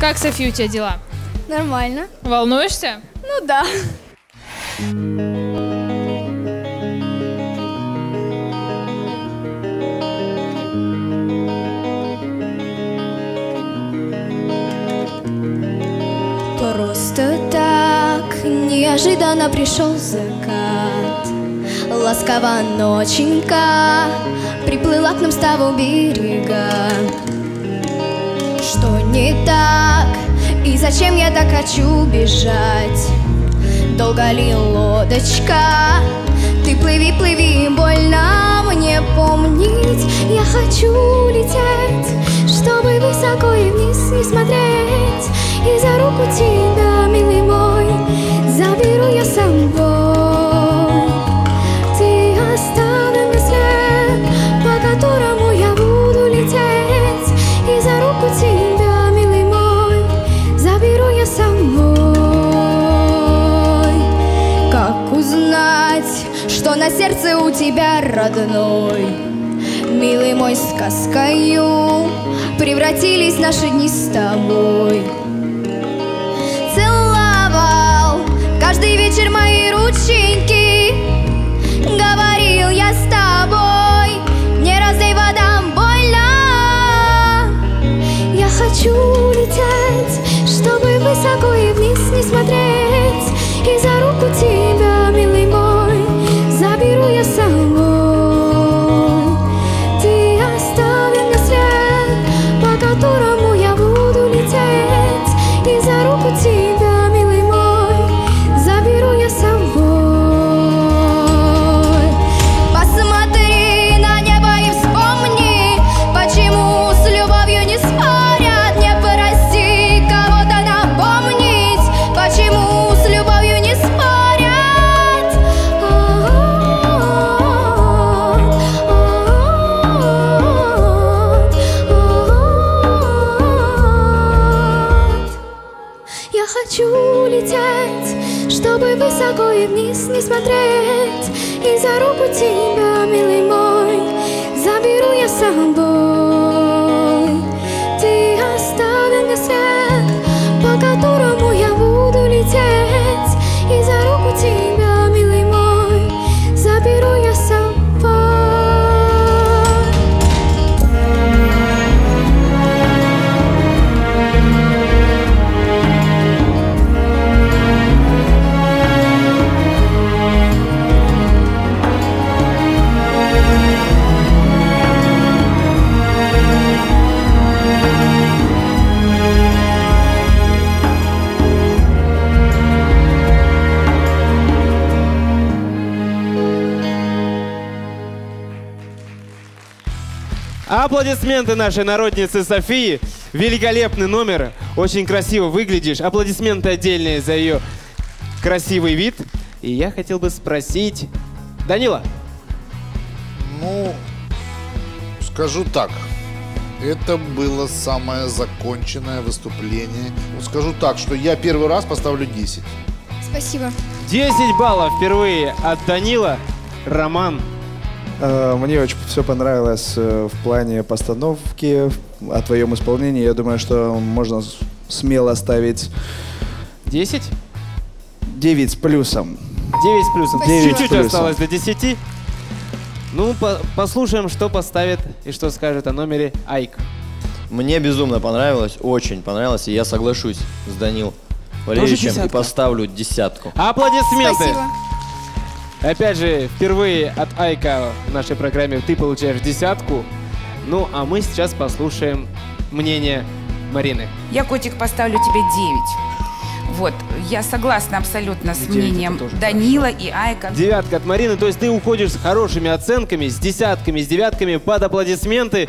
Как, Софи, у тебя дела? Нормально. Волнуешься? Ну да. Просто так неожиданно пришел закат Ласково ноченька приплыла к нам с того берега Что не так зачем я так хочу бежать? Долго ли лодочка? Ты плыви, плыви, больно мне помнить. Я хочу лететь, чтобы высоко и вниз не смотреть И за руку тебя, что на сердце у тебя родной. Милый мой, сказкою превратились наши дни с тобой. Целовал каждый вечер мои рученьки Говорил я с тобой, не раздай водам больно Я хочу лететь, чтобы высоко и вниз не смотреть И за руку хочу лететь, чтобы высоко и вниз не смотреть И за руку тебя, Аплодисменты нашей народнице Софии. Великолепный номер. Очень красиво выглядишь. Аплодисменты отдельные за ее красивый вид. И я хотел бы спросить... Данила, Ну, скажу так. Это было самое законченное выступление. Ну, скажу так, что я первый раз поставлю 10. Спасибо. 10 баллов впервые от Данила. Роман, Мне очень все понравилось э, в плане постановки, о твоем исполнении. Я думаю, что можно смело ставить 10? 9 с плюсом. 9 с плюсом. Спасибо. Чуть-чуть Плюсом. осталось до 10. Ну, по- послушаем, что поставит и что скажет о номере Айк. Мне безумно понравилось, очень понравилось, и я соглашусь с Данил Валерьевичем и поставлю десятку. Аплодисменты! Спасибо. Опять же, впервые от Айка в нашей программе ты получаешь десятку. Ну, а мы сейчас послушаем мнение Марины. Я, котик, поставлю тебе 9. Вот, я согласна абсолютно с мнением Данила и Айка. Девятка от Марины, то есть ты уходишь с хорошими оценками, с десятками, с девятками под аплодисменты.